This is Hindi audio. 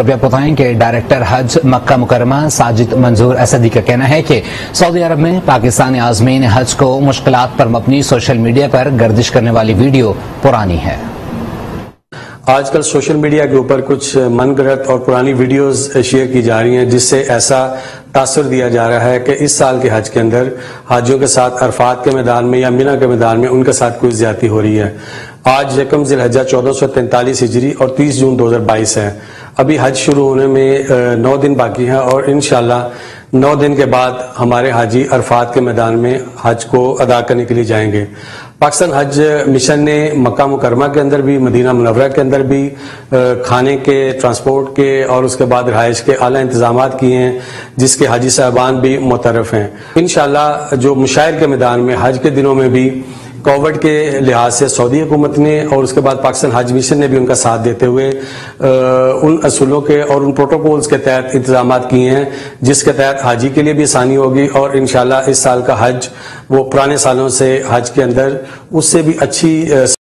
रुपया पुताइन के डायरेक्टर हज मक्का मुकरमा साजिद मंजूर असदी का कहना है कि सऊदी अरब में पाकिस्तानी आजमीन हज को मुश्किल पर मबनी सोशल मीडिया पर गर्दिश करने वाली वीडियो पुरानी है। आजकल सोशल मीडिया के ऊपर कुछ मन गलत और पुरानी वीडियोस शेयर की जा रही हैं, जिससे ऐसा तासर दिया जा रहा है कि इस साल के हज के अंदर हाजियों के साथ अरफात के मैदान में या मीना के मैदान में उनके साथ कोई ज़्यादा हो रही है। आज यकम जिलहजा चौदह सौ तैंतालीस हिजरी और तीस जून दो हज़ार बाईस है। अभी हज शुरू होने में नौ दिन बाकी हैं और इन नौ दिन के बाद हमारे हाजी अरफात के मैदान में हज को अदा करने के लिए जाएँगे। पाकिस्तान हज मिशन ने मक्का मुकरमा के अंदर भी, मदीना मुनवरा के अंदर भी खाने के, ट्रांसपोर्ट के और उसके बाद रहायश के अला इंतज़ाम किए हैं, जिसके हाजी साहबान भी मुतरफ हैं। इन जो मुशायर के मैदान में, हज के दिनों में भी कोविड के लिहाज से सऊदी हुकूमत ने और उसके बाद पाकिस्तान हज मिशन ने भी उनका साथ देते हुए आ, उन असूलों के और उन प्रोटोकॉल्स के तहत इंतज़ाम किए हैं जिसके तहत हाजी के लिए भी आसानी होगी और इन इस साल का हज वो पुराने सालों से हज के अंदर उससे भी अच्छी